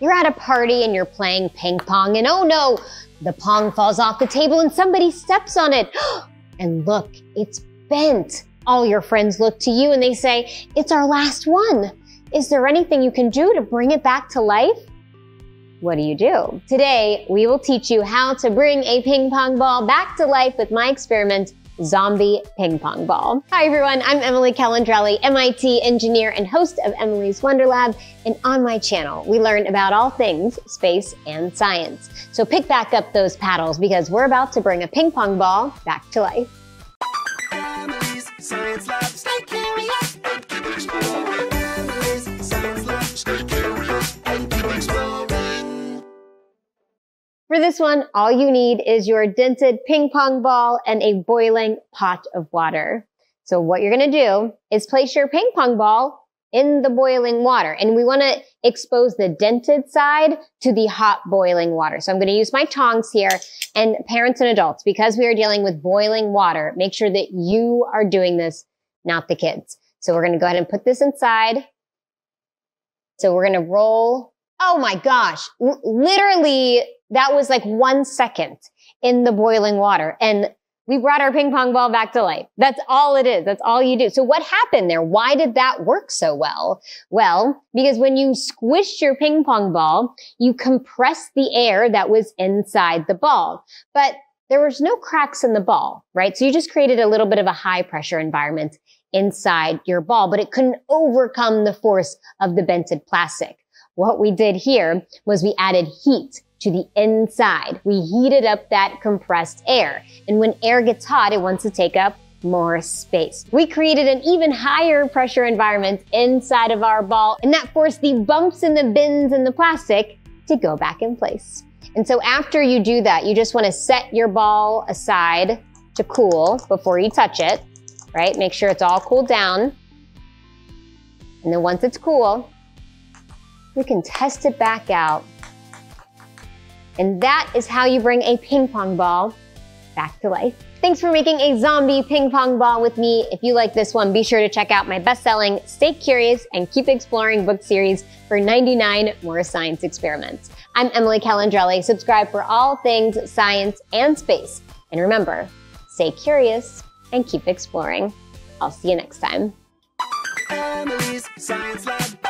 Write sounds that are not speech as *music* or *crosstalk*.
You're at a party and you're playing ping pong, and oh no, the pong falls off the table and somebody steps on it. *gasps* and look, it's bent. All your friends look to you and they say, It's our last one. Is there anything you can do to bring it back to life? What do you do? Today, we will teach you how to bring a ping pong ball back to life with my experiment zombie ping pong ball. Hi everyone, I'm Emily Calandrelli, MIT engineer and host of Emily's Wonder Lab. And on my channel, we learn about all things space and science. So pick back up those paddles because we're about to bring a ping pong ball back to life. For this one, all you need is your dented ping pong ball and a boiling pot of water. So what you're going to do is place your ping pong ball in the boiling water. And we want to expose the dented side to the hot boiling water. So I'm going to use my tongs here and parents and adults, because we are dealing with boiling water, make sure that you are doing this, not the kids. So we're going to go ahead and put this inside. So we're going to roll. Oh my gosh. L- literally that was like one second in the boiling water. And we brought our ping pong ball back to life. That's all it is. That's all you do. So what happened there? Why did that work so well? Well, because when you squished your ping pong ball, you compressed the air that was inside the ball. But there was no cracks in the ball, right? So you just created a little bit of a high pressure environment inside your ball, but it couldn't overcome the force of the bented plastic. What we did here was we added heat to the inside. We heated up that compressed air. And when air gets hot, it wants to take up more space. We created an even higher pressure environment inside of our ball, and that forced the bumps in the bins and the plastic to go back in place. And so after you do that, you just want to set your ball aside to cool before you touch it, right? Make sure it's all cooled down. And then once it's cool, we can test it back out and that is how you bring a ping pong ball back to life. Thanks for making a zombie ping pong ball with me. If you like this one, be sure to check out my best-selling Stay Curious and Keep Exploring book series for 99 more science experiments. I'm Emily Calandrelli. Subscribe for all things science and space. And remember, stay curious and keep exploring. I'll see you next time. Emily's Science Lab.